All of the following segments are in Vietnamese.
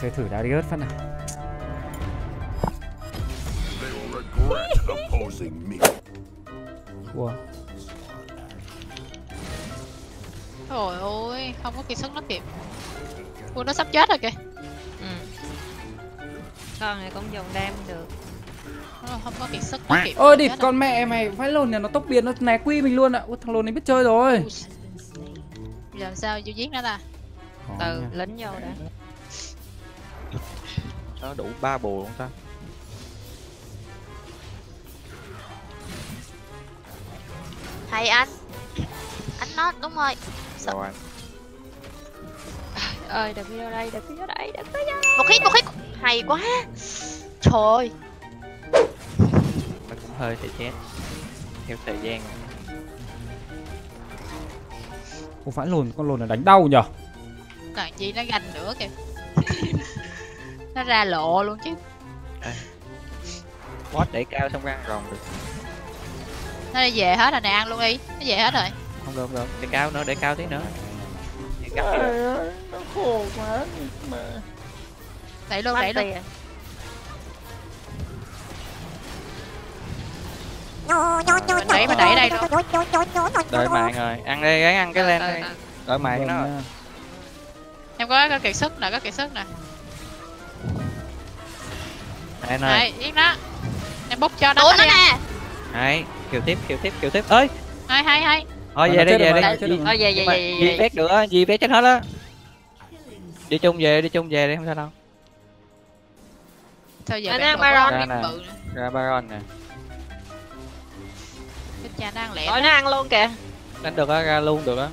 chơi thử Darius phát nào. Ủa Trời ơi, không có kiệt sức nó kịp. Ui nó sắp chết rồi kìa. ừ. con này cũng dùng đam được Nó không có kiệt sức nó kịp. Ôi địt con mẹ mày vãi lồn nhà nó tốc biến nó né quy mình luôn ạ Ui thằng lồn này biết chơi rồi. Ui, Giờ làm sao vô giết nó ta? Từ lính vô đã nó đủ ba bùa không ta? Hay anh. Anh nó đúng rồi. Sợ. rồi. Ơi đừng vô đây đừng vô đây có vô Một hit một hit. Hay quá. Trời ơi. Nó cũng hơi sẽ chết theo thời gian. Ủa vãi lồn con lồn này đánh đau nhở Còn gì nó ganh nữa kìa. Nó ra lộ luôn chứ. boss đẩy cao xong ra ăn rồng được Nó đi về hết rồi này ăn luôn đi. Nó về hết rồi. không được không được đẩy cao nữa đẩy cao tí nữa đẩy cao tí nữa. nó khổ quá mà Đẩy luôn, đẩy luôn. Mình đẩy mình đẩy đây luôn. đợi mạng rồi ăn đi gắng ăn cái lên Ờ, đi ờ. đợi mạng nó. Em có có kiệt sức nè, có kiệt sức nè. Này này Này, giết nó. Em bút cho nó. Đi. nè này kill tiếp kill tiếp kill tiếp ơi Hay hay hay. thôi Mà về đi về đi. Thôi về về về gì về vét nữa gì vét chết hết á đi chung về đi chung về đi không sao đâu Thôi giờ Anh đồ Baron. nè. bự nè. ra baron nè Cái cha ăn lẹ. Thôi nó ăn luôn kìa đánh được á ra luôn được á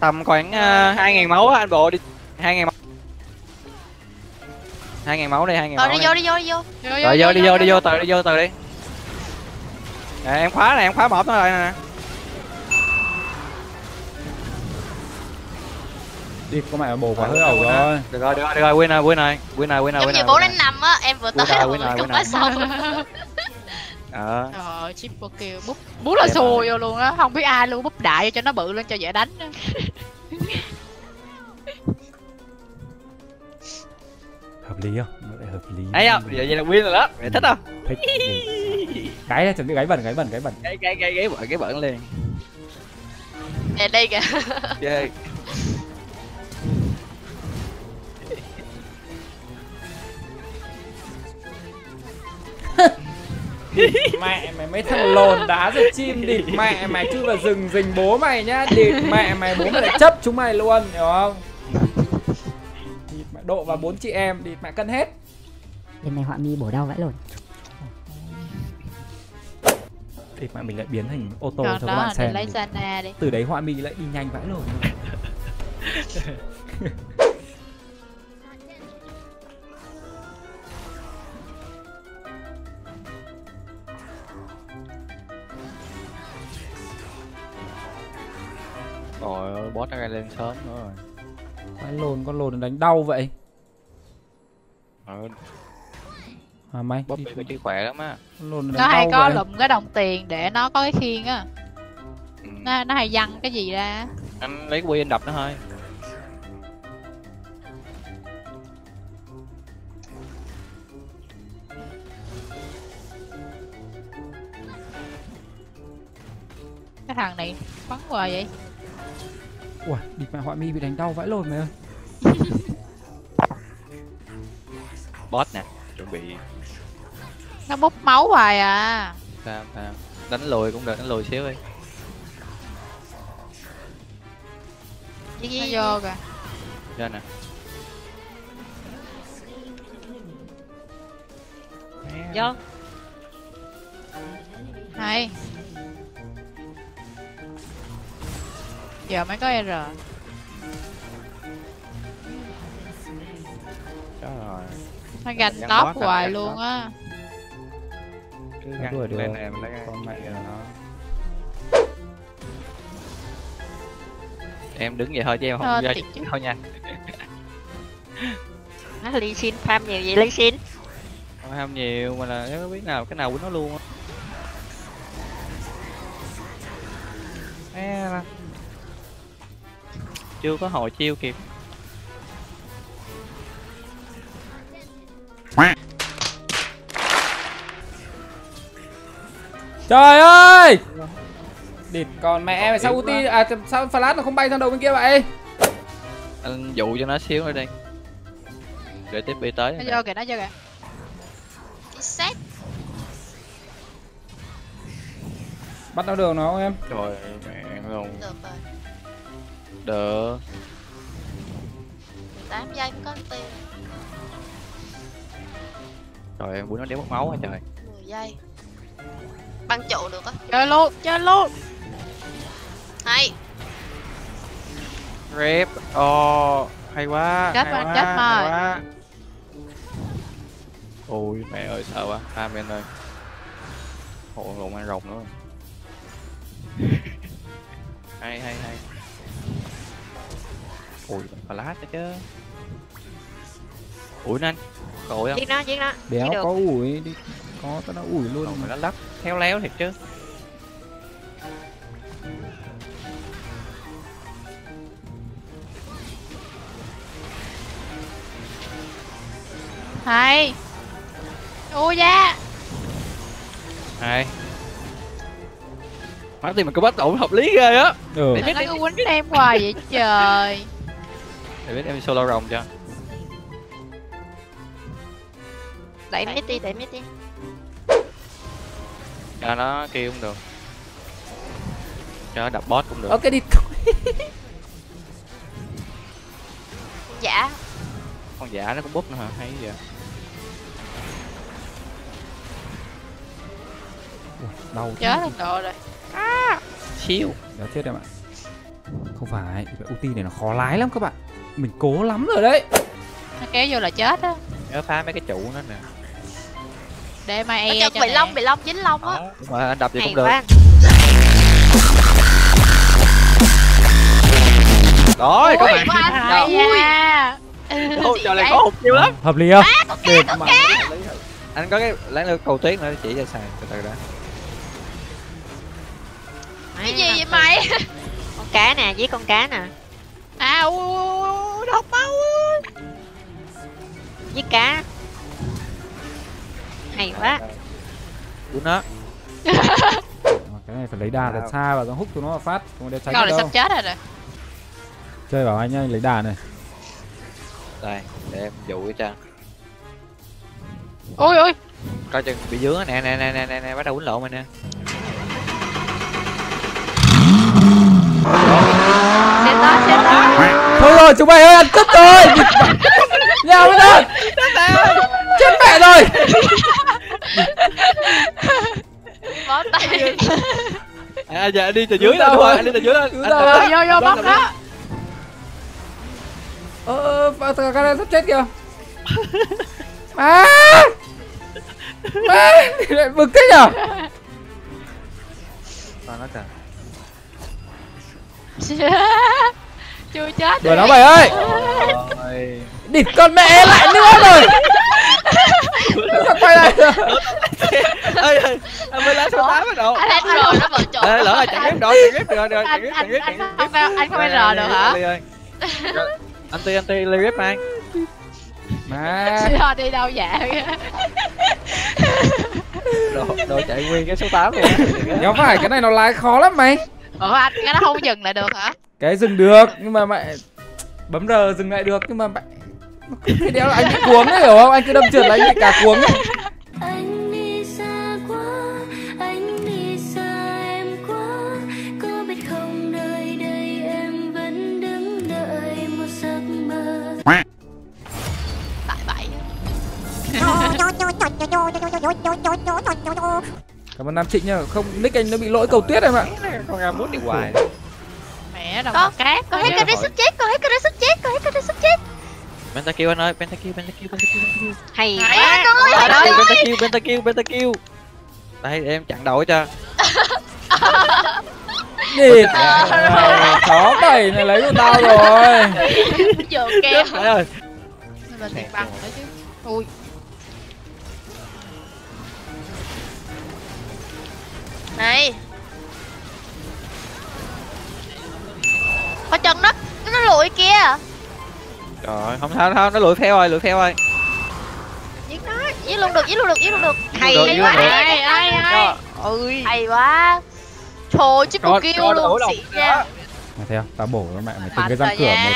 tầm khoảng uh, hai ngàn máu á anh bộ đi hai ngàn máu hai ngàn máu đi hai ngàn Rồi máu đi vô đi vô đi vô rồi vô đi vô đi vô từ đi vô từ đi nè em khóa này em khóa mỏm nó lại nè Địt con mẹ bồ quá hơi ẩu rồi được rồi được rồi được rồi win rồi win rồi win rồi win rồi Giống win như rồi, đến rồi. năm á Em vừa tới rồi, win rồi, không win rồi. xong ờ Trời ơi, triple kill bút bút là Đẹp xù rồi. vô luôn á, không biết ai luôn bút đại vô cho nó bự lên cho dễ đánh. Hợp lý không? Nó lại hợp lý ấy không? vậy vậy là win rồi đó. Mày thích không? Thích Cái này chuẩn bị gáy bẩn gáy bẩn gáy bẩn. Cái cái cái cái bận cái bận liền. Nè đây kìa. Chơi Mẹ mày mấy thằng lồn đá rồi chim địt mẹ mày chui vào rừng rình bố mày nhá. Địt mẹ mày bố mày lại chấp chúng mày luôn hiểu không độ vào bốn chị em địt mẹ cân hết Bên này họa mi bổ đau vãi lồn địt mẹ mình lại biến thành ô tô Còn cho các bạn xem lấy địt. Sana đi. từ đấy họa mi lại đi nhanh vãi lồn rồi ơi, boss ra lên sớm nữa rồi vãi lồn con lồn nó đánh đau vậy rồi à mày bị có trí khỏe lắm á con lồn nó Nó đánh hay đau có vậy lụm cái đồng tiền để nó có cái khiên á. ừ. Nó nó hay văng cái gì ra. anh lấy quy anh đập nó thôi Cái thằng này bắn hoài vậy. Ui địt mẹ họa mi bị đánh đau vãi lồn mày ơi. Boss nè chuẩn bị. Nó bút máu hoài à. sao sao đánh lùi cũng được đánh lùi xíu đi. Nó vô kìa. ra nè. Vô. Hay. Giờ mới có R. rồi Nó ganh top hoài luôn á. cứ được lên này mình lấy con mẹ cái- nó. Em đứng vậy thôi chứ em không ra thôi nha. Nó Lee Sin farm nhiều vậy Lee Sin? Không ham nhiều mà là nếu biết nào cái nào của nó luôn á. Ê, là- chưa có hồi chiêu kịp Trời ơi! Địt còn mẹ mày sao ulti à sao flash nó không bay sang đầu bên kia vậy? Anh dụ cho nó xíu nữa đi. Để tiếp bị tới. Nó kìa nó vô kìa. Bắt nó đường nó không em? Trời mẹ không được rồi. đỡ 18 giây mới có tiêu. trời em muốn nó đéo mất máu hả trời 10 giây. Băng trụ được á. chơi luôn chơi luôn Hay. rep oh hay quá Chết hay mà, quá, chết hay quá. ôi mẹ ơi sợ quá pha bên ơi hộ lộn ăn rồng nữa hay hay hay ui. Lát đó chứ. Ủi anh cội không? Giết nó, giết nó. Đéo có ủi đi. Có tao đã ủi luôn. Còn mà nó lắp khéo léo thiệt chứ. Hay. Ui da. Hay. Má thì mình có bắt ổn hợp lý ghê á. Ừ. Nó cứ quýnh em hoài vậy trời Để biết em solo rồng cho Đẩy mid đi, đẩy mid đi. Cho nó kêu cũng được. Cho nó đập boss cũng được. Ok đi Dạ. Con giả nó cũng búp nữa hả? Hay vậy? Đau chết thật độ rồi Xíu Đéo chết em ạ. Không phải cái ulti này nó khó lái lắm các bạn Mình cố lắm rồi đấy. Nó kéo vô là chết á. Nhớ phá mấy cái trụ nó nè. Để mai Nó e cho bị lông, bị lông, dính lông á. Đúng rồi anh đập gì cũng được quá. Rồi có Ui, bạn. da Ôi trời này có hụt nhiều lắm. Hợp lý không? Đẹp mà Anh có cái lấy được cầu tuyết nữa chỉ cho xài từ từ đã. Cái gì vậy mày? Con cá nè, giết con cá nè. À ui ui ui độc máu Giết cá. Hay quá. Của nó Cái này phải lấy đà thật xa và nó hút tụi nó vào phát Không đeo là đâu sắp chết rồi rồi Chơi bảo anh ơi lấy đà này. Đây để em dụ cho. Ui ui Coi chừng bị dướng nè nè nè nè nè nè bắt đầu quýnh lộn rồi nè. Xem đó, xem đó. Thôi rồi chúng mày ơi ăn cướp rồi Nhào lên đây Chết mẹ rồi. Bó tay. À giờ anh đi từ dưới tao thôi, anh đi từ dưới lên ơi. vô vô bóc đó. Ờ ờ cái này sắp chết kìa. Má! Má! Bực thế nhở? Sao nó kìa chưa chết Đuổi nó mày ơi! Rồi. Địt con mẹ lại nữa rồi! Sao quay lại? Rồi ơi ơi anh mới lấy số tám rồi Anh đánh rồi nó vẫn trộn. Ê, lỡ rồi chạy ghép rồi chạy ghép rồi rồi chạy anh ghép anh chạy ghép anh không anh không rờ được hả? Ly ơi. Rồi, anh ti anh ti ly ghép anh Má. Rờ đi đâu dạ đồ đồ chạy nguyên cái số 8 luôn Không phải cái này nó lái khó lắm mày. Ủa anh cái nó không dừng lại được hả Cái dừng được nhưng mà mày Bấm R dừng lại được nhưng mà cứ thế đéo là anh bị cuống đấy hiểu không? Anh cứ đâm trượt là anh bị cả cuống ấy. anh đi xa quá anh đi xa em quá có biết không nơi đây em vẫn đứng đợi một giấc mơ Tại vậy. Cảm ơn Nam Trịnh nha. Không nick anh nó bị lỗi cầu tuyết em ạ. con ra muốn đi hoài mẹ đồng Có. cát Con thấy cái đấy sắp chết, con thấy cái đấy sắp chết, con thấy cái đấy sắp chết. pentakill anh ơi pentakill pentakill pentakill pentakill Hay Hay quá con ơi. Ở đây. pentakill pentakill pentakill đây để em chặn đầu cho Địt Chó bảy này lấy của tao rồi. Vô keo. trời ơi là tiền bằng nữa chứ ui Này. Có chân nó nó lùi kia. trời ơi không sao không nó lùi theo rồi lùi theo rồi. Giết nó, giết luôn được, giết luôn được, giết luôn được. Hay hay quá. ai ai cho ơi hay quá. Trời kill cho đỡ luôn xịn nha. mày thấy không tao bổ cho mẹ mày từng cái răng cửa một